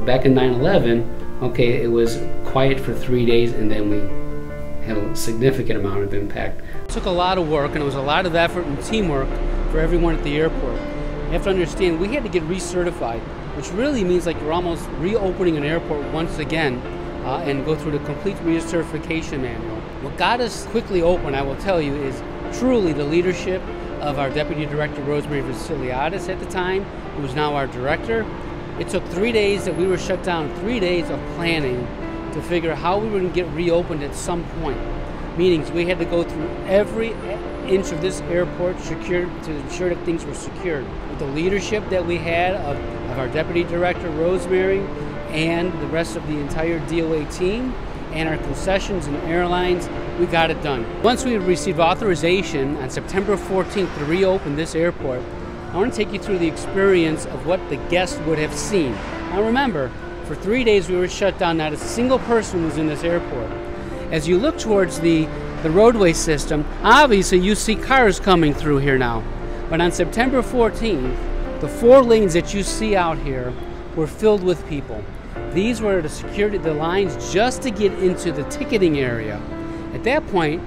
Back in 9-11, okay, it was quiet for three days and then we had a significant amount of impact. It took a lot of work and it was a lot of effort and teamwork for everyone at the airport. You have to understand, we had to get recertified, which really means like you're almost reopening an airport once again uh, and go through the complete recertification manual. What got us quickly open, I will tell you, is truly the leadership of our Deputy Director Rosemary Vassiliadis at the time, who is now our director. It took three days that we were shut down, three days of planning to figure how we were going to get reopened at some point. Meanings we had to go through every inch of this airport secured to ensure that things were secured. With the leadership that we had of, of our Deputy Director Rosemary and the rest of the entire DOA team and our concessions and airlines, we got it done. Once we received authorization on September 14th to reopen this airport, I want to take you through the experience of what the guests would have seen. Now remember, for three days we were shut down, not a single person was in this airport. As you look towards the, the roadway system, obviously you see cars coming through here now. But on September 14th, the four lanes that you see out here were filled with people. These were the security, the lines just to get into the ticketing area. At that point,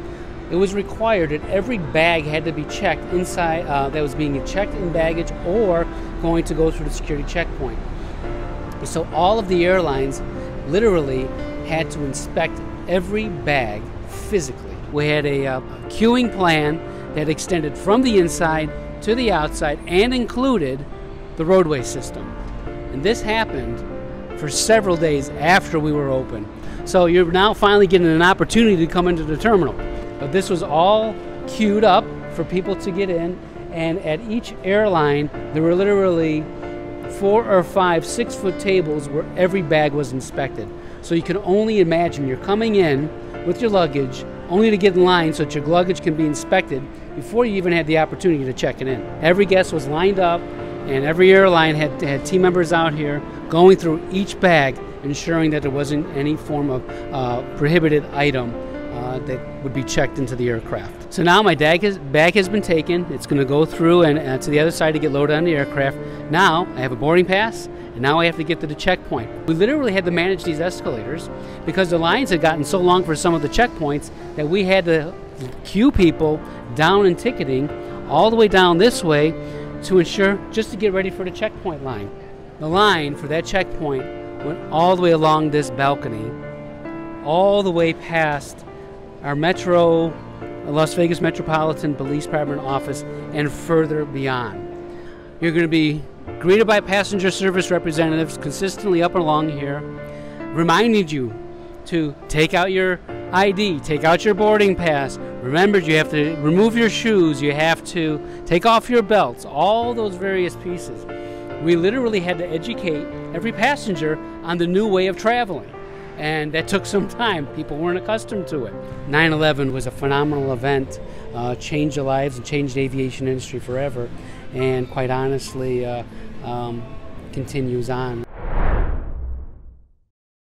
it was required that every bag had to be checked inside, uh, that was being checked in baggage or going to go through the security checkpoint. So all of the airlines literally had to inspect every bag physically. We had a uh, queuing plan that extended from the inside to the outside and included the roadway system. And this happened for several days after we were open. So you're now finally getting an opportunity to come into the terminal. But this was all queued up for people to get in, and at each airline, there were literally four or five six foot tables where every bag was inspected. So you can only imagine you're coming in with your luggage only to get in line so that your luggage can be inspected before you even had the opportunity to check it in. Every guest was lined up, and every airline had, had team members out here going through each bag, ensuring that there wasn't any form of uh, prohibited item uh, that would be checked into the aircraft. So now my bag has, bag has been taken. It's going to go through and uh, to the other side to get loaded on the aircraft. Now I have a boarding pass, and now I have to get to the checkpoint. We literally had to manage these escalators because the lines had gotten so long for some of the checkpoints that we had to queue people down in ticketing all the way down this way to ensure just to get ready for the checkpoint line. The line for that checkpoint went all the way along this balcony, all the way past our Metro, Las Vegas Metropolitan Police Department office, and further beyond. You're going to be greeted by passenger service representatives consistently up and along here, reminding you to take out your ID, take out your boarding pass. Remember, you have to remove your shoes, you have to take off your belts, all those various pieces. We literally had to educate every passenger on the new way of traveling and that took some time. People weren't accustomed to it. 9 11 was a phenomenal event, uh, changed lives and changed the aviation industry forever, and quite honestly, uh, um, continues on.